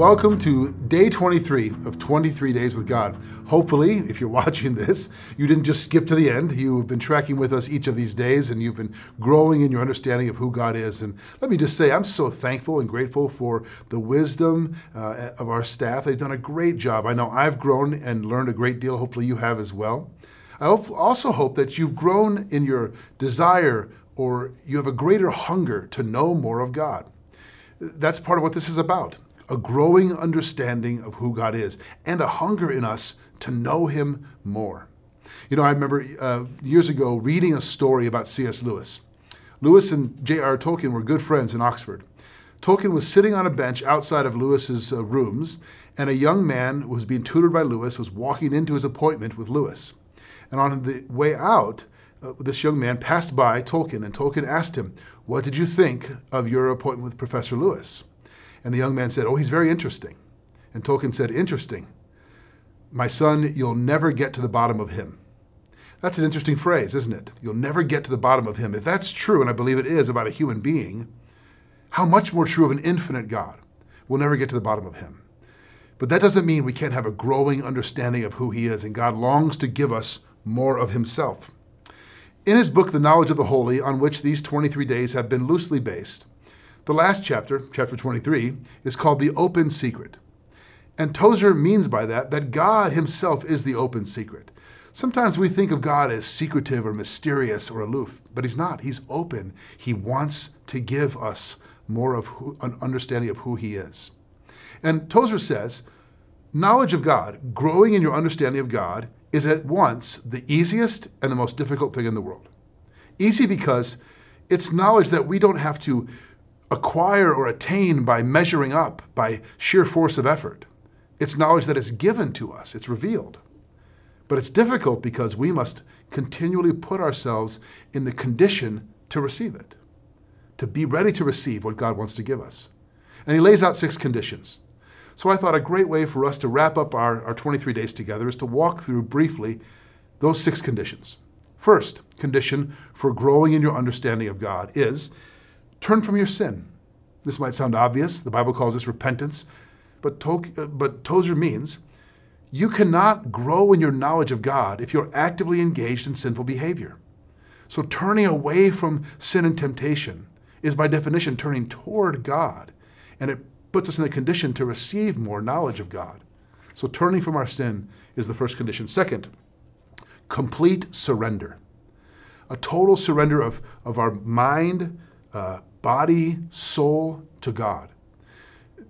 welcome to day 23 of 23 Days with God. Hopefully, if you're watching this, you didn't just skip to the end. You've been tracking with us each of these days and you've been growing in your understanding of who God is. And let me just say, I'm so thankful and grateful for the wisdom uh, of our staff. They've done a great job. I know I've grown and learned a great deal. Hopefully, you have as well. I also hope that you've grown in your desire or you have a greater hunger to know more of God. That's part of what this is about a growing understanding of who God is, and a hunger in us to know Him more. You know, I remember uh, years ago reading a story about C.S. Lewis. Lewis and J.R. Tolkien were good friends in Oxford. Tolkien was sitting on a bench outside of Lewis's uh, rooms, and a young man who was being tutored by Lewis was walking into his appointment with Lewis. And on the way out, uh, this young man passed by Tolkien, and Tolkien asked him, What did you think of your appointment with Professor Lewis? And the young man said, Oh, he's very interesting. And Tolkien said, Interesting. My son, you'll never get to the bottom of him. That's an interesting phrase, isn't it? You'll never get to the bottom of him. If that's true, and I believe it is about a human being, how much more true of an infinite God? We'll never get to the bottom of him. But that doesn't mean we can't have a growing understanding of who he is, and God longs to give us more of himself. In his book, The Knowledge of the Holy, on which these 23 days have been loosely based, the last chapter, chapter 23, is called The Open Secret. And Tozer means by that that God himself is the open secret. Sometimes we think of God as secretive or mysterious or aloof, but he's not. He's open. He wants to give us more of who, an understanding of who he is. And Tozer says, knowledge of God, growing in your understanding of God, is at once the easiest and the most difficult thing in the world. Easy because it's knowledge that we don't have to acquire or attain by measuring up, by sheer force of effort. It's knowledge that is given to us, it's revealed. But it's difficult because we must continually put ourselves in the condition to receive it, to be ready to receive what God wants to give us. And he lays out six conditions. So I thought a great way for us to wrap up our, our 23 days together is to walk through briefly those six conditions. First condition for growing in your understanding of God is Turn from your sin. This might sound obvious. The Bible calls this repentance. But, to- but Tozer means you cannot grow in your knowledge of God if you're actively engaged in sinful behavior. So turning away from sin and temptation is by definition turning toward God. And it puts us in a condition to receive more knowledge of God. So turning from our sin is the first condition. Second, complete surrender. A total surrender of, of our mind, uh, body, soul to God.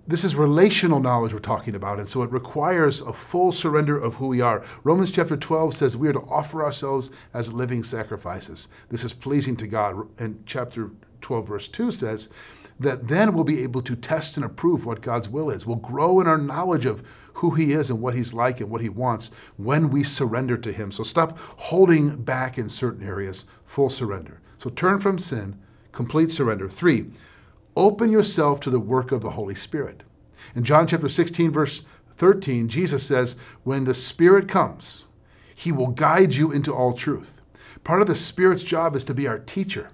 This is relational knowledge we're talking about, and so it requires a full surrender of who we are. Romans chapter 12 says we are to offer ourselves as living sacrifices. This is pleasing to God. And chapter 12, verse 2 says that then we'll be able to test and approve what God's will is. We'll grow in our knowledge of who He is and what He's like and what He wants when we surrender to Him. So stop holding back in certain areas, full surrender. So turn from sin complete surrender. Three, open yourself to the work of the Holy Spirit. In John chapter 16, verse 13, Jesus says, When the Spirit comes, he will guide you into all truth. Part of the Spirit's job is to be our teacher,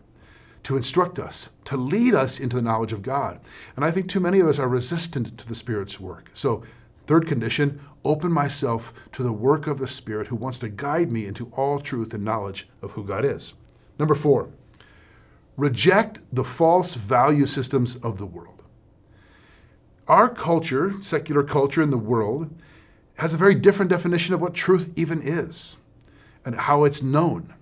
to instruct us, to lead us into the knowledge of God. And I think too many of us are resistant to the Spirit's work. So, third condition, open myself to the work of the Spirit who wants to guide me into all truth and knowledge of who God is. Number four, reject the false value systems of the world. Our culture, secular culture in the world, has a very different definition of what truth even is and how it's known.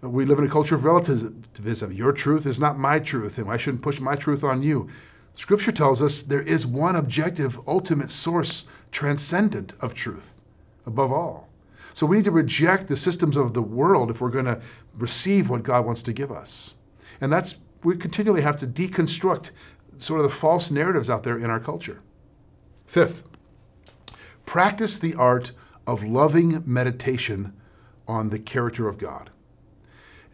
We live in a culture of relativism. Your truth is not my truth, and I shouldn't push my truth on you. Scripture tells us there is one objective, ultimate source, transcendent of truth, above all. So we need to reject the systems of the world if we're going to receive what God wants to give us. And that's, we continually have to deconstruct sort of the false narratives out there in our culture. Fifth, practice the art of loving meditation on the character of God.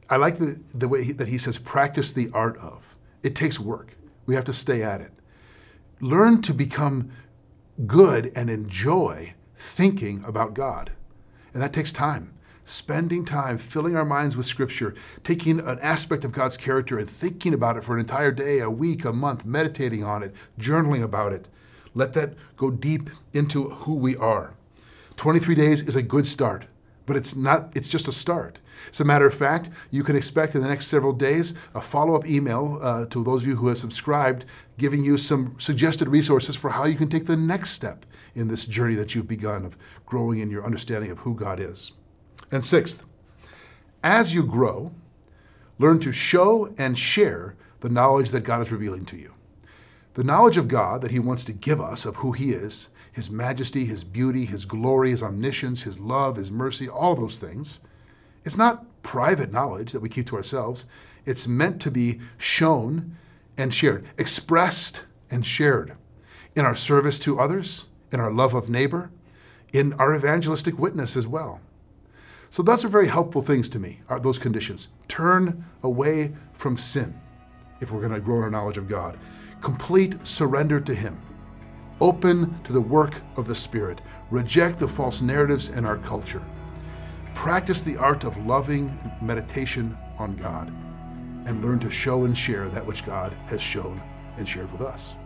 I like the, the way he, that he says, practice the art of. It takes work. We have to stay at it. Learn to become good and enjoy thinking about God. And that takes time spending time filling our minds with Scripture, taking an aspect of God's character and thinking about it for an entire day, a week, a month, meditating on it, journaling about it, Let that go deep into who we are. 23 days is a good start, but it's not, it's just a start. As a matter of fact, you can expect in the next several days a follow up email uh, to those of you who have subscribed, giving you some suggested resources for how you can take the next step in this journey that you've begun of growing in your understanding of who God is. And sixth, as you grow, learn to show and share the knowledge that God is revealing to you. The knowledge of God that He wants to give us of who He is, His majesty, His beauty, His glory, His omniscience, His love, His mercy, all those things, it's not private knowledge that we keep to ourselves. It's meant to be shown and shared, expressed and shared in our service to others, in our love of neighbor, in our evangelistic witness as well. So those are very helpful things to me, are those conditions. Turn away from sin if we're going to grow in our knowledge of God. Complete surrender to Him. Open to the work of the Spirit. Reject the false narratives in our culture. Practice the art of loving meditation on God and learn to show and share that which God has shown and shared with us.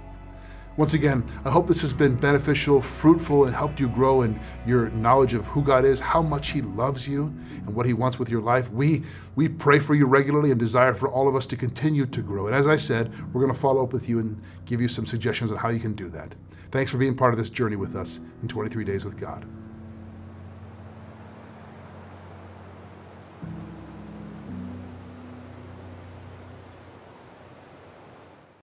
Once again, I hope this has been beneficial, fruitful, and helped you grow in your knowledge of who God is, how much He loves you, and what He wants with your life. We, we pray for you regularly and desire for all of us to continue to grow. And as I said, we're going to follow up with you and give you some suggestions on how you can do that. Thanks for being part of this journey with us in 23 Days with God.